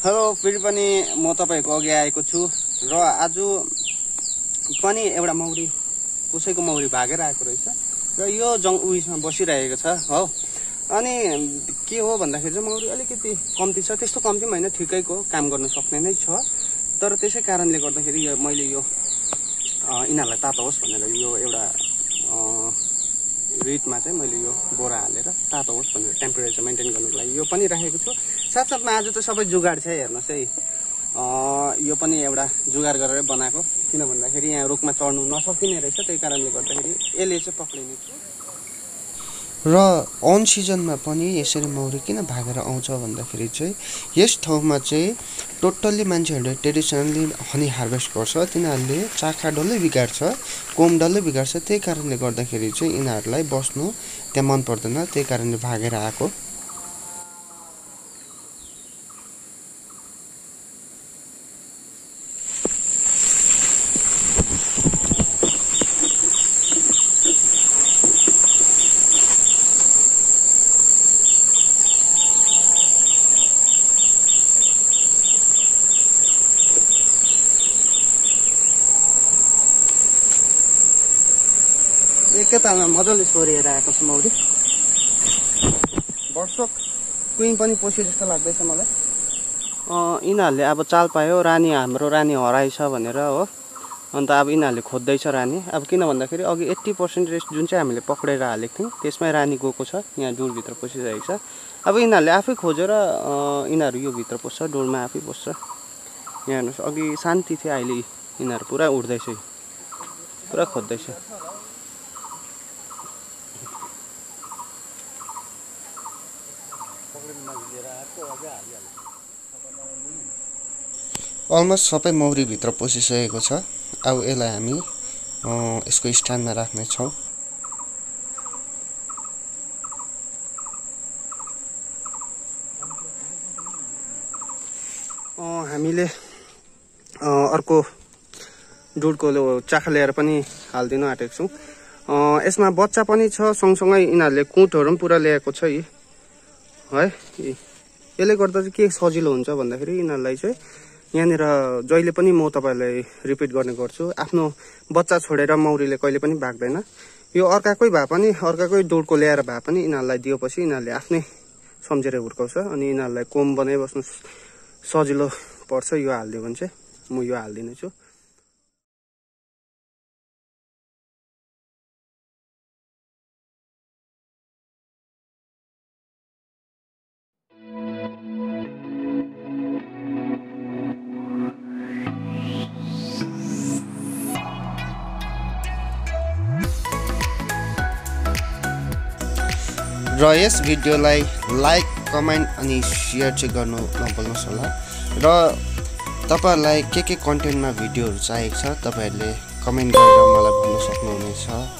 फेरि पनि म तपाईँहरूको अघि आएको छु र आज पनि एउटा मौरी कसैको मौरी भागेर आएको रहेछ र यो जङ उयसमा बसिरहेको छ हो। अनि के हो भन्दाखेरि चाहिँ मौरी अलिकति कम्ती छ। त्यस्तो कम्ती पनि होइन ठिकैको काम गर्न सक्ने नै छ। तर त्यसै कारणले गर्दाखेरि यो मैले यो यिनीहरूलाई तातो होस् भनेर यो एउटा रिटमा चाहिँ मैले यो बोरा हालेर भनेर टेम्परेचर मेन्टेन गर्नुको लागि यो पनि राखेको छु। साथसाथमा आज त सबै जुगाड छ हेर्नुहोस् है। यो पनि एउटा जुगाड गरेर बनाएको। किन भन्दाखेरि यहाँ रुखमा चढ्नु नसकिने रहेछ त्यही कारणले गर्दाखेरि यसले चाहिँ पक्रिने छु। र अन सिजनमा पनि यसरी मौरी किन भागेर आउँछ भन्दाखेरि चाहिँ यस ठाउँमा चाहिँ टोटल्ली मान्छेहरूले ट्रेडिसनली हनी हार्भेस्ट गर्छ तिनीहरूले चाखा डल्लै बिगार्छ कोम डल्लै बिगार्छ त्यही कारणले गर्दाखेरि चाहिँ यिनीहरूलाई बस्नु त्यहाँ मन पर्दैन त्यही कारणले भागेर आएको। एकैतालमा मजाले सोरिएर आएको छ मौरी वर्षक क्विन पनि पस्यो जस्तो लाग्दैछ मलाई। यिनीहरूले अब चाल पायो रानी हाम्रो रानी हराएछ भनेर हो। अन्त अब यिनीहरूले खोज्दैछ रानी। अब किन भन्दाखेरि अघि एट्टी पर्सेन्टेज जुन चाहिँ हामीले पक्रेर हालेको थियौँ त्यसमै रानी गएको छ यहाँ डुरभित्र पसिरहेको छ। अब यिनीहरूले आफै खोजेर यिनीहरू यो भित्र पस्छ डोरमा आफै पस्छ। यहाँ हेर्नुहोस् अघि शान्ति थियो अहिले यिनीहरू पुरा उड्दैछ। पुरा खोज्दैछ। अलमोस्ट सबै मौरीभित्र पसिसकेको छ। अब यसलाई हामी यसको स्ट्यान्डमा राख्नेछौँ। हामीले अर्को डुडको चाखा ल्याएर पनि हालिदिनु आँटेको छौँ। यसमा बच्चा पनि छ सँगसँगै यिनीहरूले कुटहरू पनि पुरा ल्याएको छ यी। है। यसले गर्दा चाहिँ के सजिलो हुन्छ भन्दाखेरि यिनीहरूलाई चाहिँ यहाँनिर जहिले पनि म तपाईँहरूलाई रिपिट गर्ने गर्छु आफ्नो बच्चा छोडेर मौरीले कहिले पनि भाग्दैन यो अर्काकै भए पनि अर्काकै डुडको ल्याएर भए पनि यिनीहरूलाई दिएपछि यिनीहरूले आफ्नै सम्झेर हुर्काउँछ अनि यिनीहरूलाई कोम बनाइबस्नु सजिलो पर्छ यो हालिदियो भने चाहिँ म यो हालिदिने र यस भिडियोलाई लाइक कमेन्ट अनि सेयर चाहिँ गर्नु नभुल्नुहोस् होला। र तपाईँहरूलाई के के कन्टेन्टमा भिडियोहरू चाहिएको छ तपाईँहरूले कमेन्ट गरेर मलाई भन्न सक्नुहुनेछ।